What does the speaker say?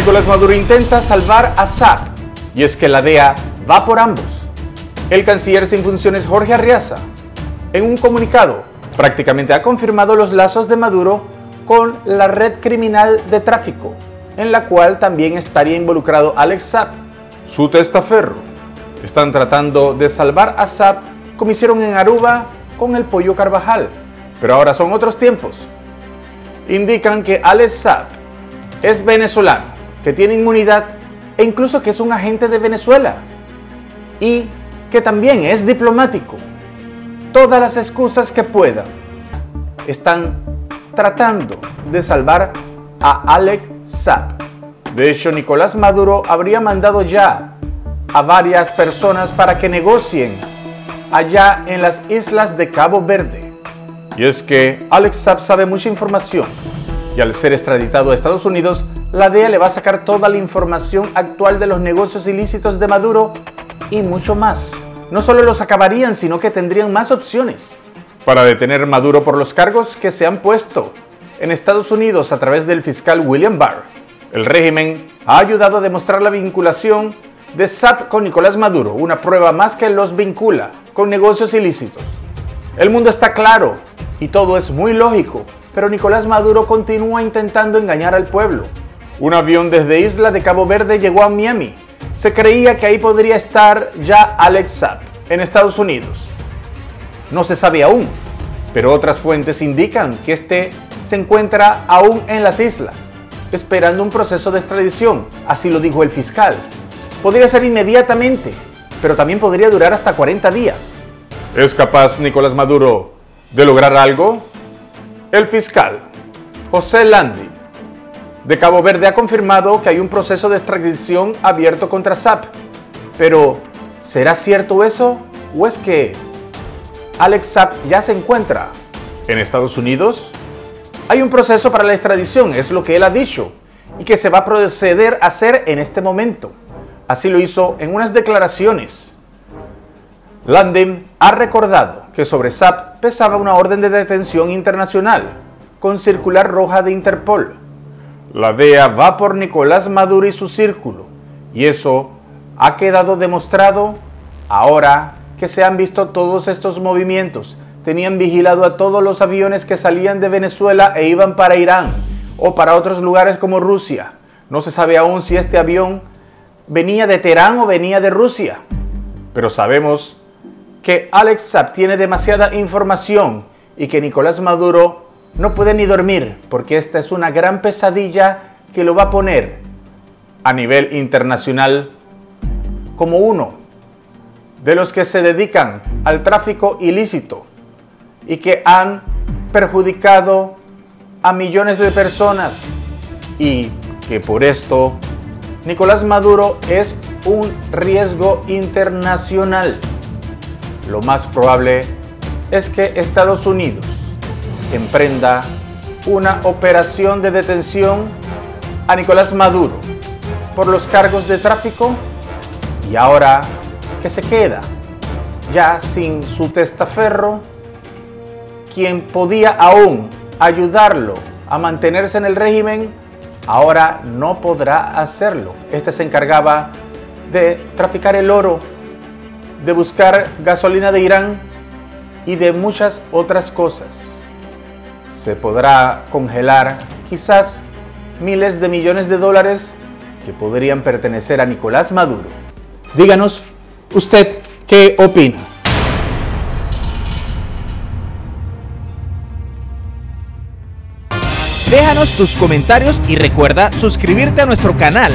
Nicolás Maduro intenta salvar a Saab y es que la DEA va por ambos. El canciller sin funciones Jorge Arriaza, en un comunicado, prácticamente ha confirmado los lazos de Maduro con la red criminal de tráfico, en la cual también estaría involucrado Alex Saab, su testaferro. Están tratando de salvar a Saab como hicieron en Aruba con el pollo Carvajal, pero ahora son otros tiempos. Indican que Alex Saab es venezolano, que tiene inmunidad e incluso que es un agente de Venezuela y que también es diplomático. Todas las excusas que puedan están tratando de salvar a Alex Saab. De hecho, Nicolás Maduro habría mandado ya a varias personas para que negocien allá en las islas de Cabo Verde. Y es que Alex Saab sabe mucha información y al ser extraditado a Estados Unidos, la DEA le va a sacar toda la información actual de los negocios ilícitos de Maduro y mucho más. No solo los acabarían, sino que tendrían más opciones para detener Maduro por los cargos que se han puesto en Estados Unidos a través del fiscal William Barr. El régimen ha ayudado a demostrar la vinculación de SAP con Nicolás Maduro, una prueba más que los vincula con negocios ilícitos. El mundo está claro y todo es muy lógico, pero Nicolás Maduro continúa intentando engañar al pueblo. Un avión desde Isla de Cabo Verde llegó a Miami. Se creía que ahí podría estar ya Alex Saab, en Estados Unidos. No se sabe aún, pero otras fuentes indican que este se encuentra aún en las islas, esperando un proceso de extradición, así lo dijo el fiscal. Podría ser inmediatamente, pero también podría durar hasta 40 días. ¿Es capaz Nicolás Maduro de lograr algo? El fiscal José Landi de Cabo Verde ha confirmado que hay un proceso de extradición abierto contra SAP. Pero, ¿será cierto eso? ¿O es que Alex Saab ya se encuentra en Estados Unidos? Hay un proceso para la extradición, es lo que él ha dicho, y que se va a proceder a hacer en este momento. Así lo hizo en unas declaraciones. Landem ha recordado que sobre SAP pesaba una orden de detención internacional con circular roja de Interpol. La DEA va por Nicolás Maduro y su círculo, y eso ha quedado demostrado ahora que se han visto todos estos movimientos. Tenían vigilado a todos los aviones que salían de Venezuela e iban para Irán o para otros lugares como Rusia. No se sabe aún si este avión venía de Teherán o venía de Rusia, pero sabemos que Alex Saab tiene demasiada información y que Nicolás Maduro no puede ni dormir porque esta es una gran pesadilla que lo va a poner a nivel internacional como uno de los que se dedican al tráfico ilícito y que han perjudicado a millones de personas y que por esto Nicolás Maduro es un riesgo internacional. Lo más probable es que Estados Unidos emprenda una operación de detención a Nicolás Maduro por los cargos de tráfico y ahora que se queda ya sin su testaferro, quien podía aún ayudarlo a mantenerse en el régimen, ahora no podrá hacerlo. Este se encargaba de traficar el oro de buscar gasolina de Irán y de muchas otras cosas. Se podrá congelar quizás miles de millones de dólares que podrían pertenecer a Nicolás Maduro. Díganos usted qué opina. Déjanos tus comentarios y recuerda suscribirte a nuestro canal